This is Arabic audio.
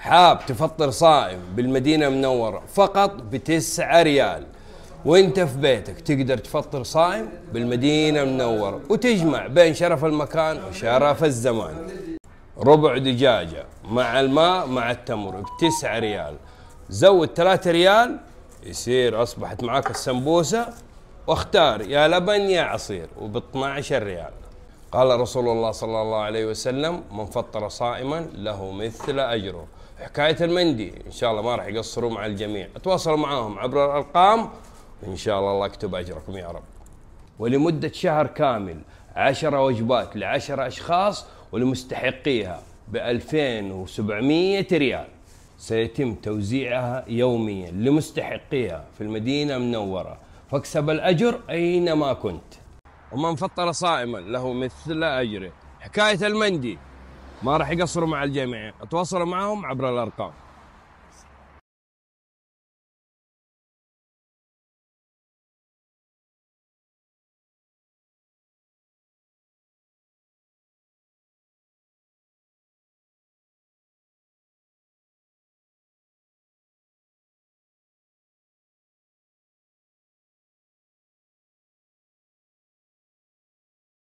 حاب تفطر صائم بالمدينة المنورة فقط بتسعة ريال. وانت في بيتك؟ تقدر تفطر صائم بالمدينة المنورة وتجمع بين شرف المكان وشرف الزمان. ربع دجاجة مع الماء مع التمر بتسعة ريال. زود ثلاثة ريال يصير أصبحت معاك السمبوسة. واختار يا لبن يا عصير وب 12 ريال قال رسول الله صلى الله عليه وسلم من فطر صائما له مثل أجره. حكاية المندي إن شاء الله ما راح يقصروا مع الجميع. أتواصلوا معاهم عبر الأرقام إن شاء الله الله يكتب أجركم يا رب. ولمدة شهر كامل عشرة وجبات لعشرة أشخاص ولمستحقيها ب 2700 ريال. سيتم توزيعها يوميا لمستحقيها في المدينة المنورة. فاكسب الأجر أينما كنت. ومن فطر صائما له مثل أجره. حكاية المندي. ما راح يقصروا مع الجميع. أتواصلوا معهم عبر الأرقام.